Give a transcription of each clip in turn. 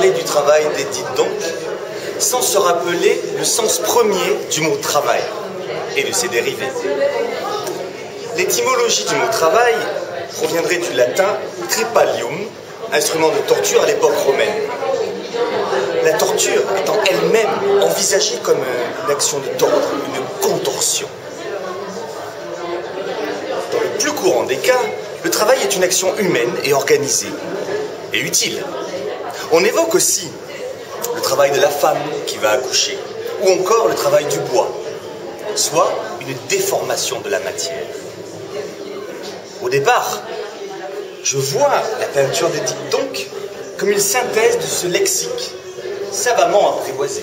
parler du travail d'Edith donc sans se rappeler le sens premier du mot travail et de ses dérivés. L'étymologie du mot travail proviendrait du latin tripalium, instrument de torture à l'époque romaine. La torture étant elle-même envisagée comme une action de tordre, une contorsion. Dans le plus courant des cas, le travail est une action humaine et organisée, et utile. On évoque aussi le travail de la femme qui va accoucher, ou encore le travail du bois, soit une déformation de la matière. Au départ, je vois la peinture d'Edith donc comme une synthèse de ce lexique savamment apprivoisé.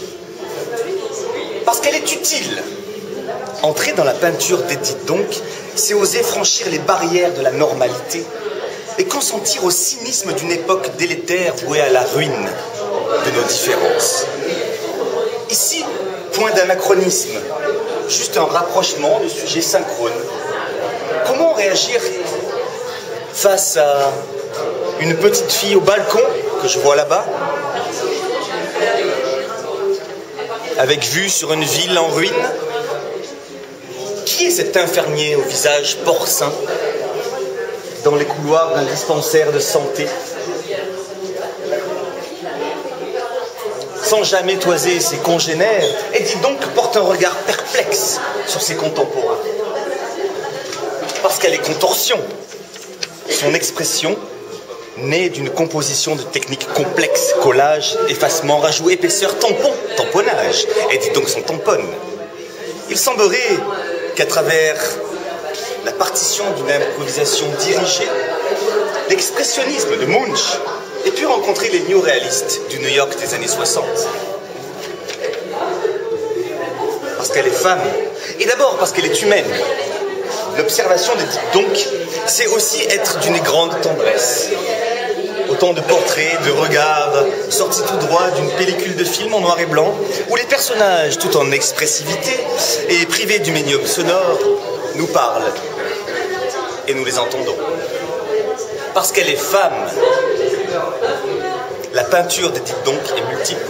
Parce qu'elle est utile. Entrer dans la peinture d'Edith donc, c'est oser franchir les barrières de la normalité et consentir au cynisme d'une époque délétère vouée à la ruine de nos différences. Ici, point d'anachronisme, juste un rapprochement de sujets synchrones. Comment réagir face à une petite fille au balcon que je vois là-bas, avec vue sur une ville en ruine? Qui est cet infirmier au visage porcin? Dans les couloirs d'un dispensaire de santé sans jamais toiser ses congénères, et dit donc porte un regard perplexe sur ses contemporains. Parce qu'elle est contorsion. Son expression, née d'une composition de techniques complexes, collage, effacement, rajout, épaisseur, tampon, tamponnage, et dit donc son tamponne. Il semblerait qu'à travers la partition d'une improvisation dirigée, l'expressionnisme de Munch ait pu rencontrer les néo-réalistes du New York des années 60. Parce qu'elle est femme, et d'abord parce qu'elle est humaine. L'observation de donc, c'est aussi être d'une grande tendresse. Autant de portraits, de regards sortis tout droit d'une pellicule de film en noir et blanc, où les personnages, tout en expressivité et privés du médium sonore, nous parlent et nous les entendons. Parce qu'elle est femme, la peinture d'Edith donc est multiple.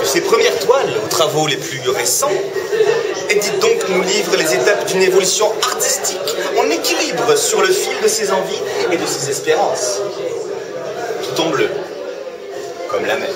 De ses premières toiles aux travaux les plus récents, Donc nous livre les étapes d'une évolution artistique en équilibre sur le fil de ses envies et de ses espérances. Tout en bleu, comme la mer.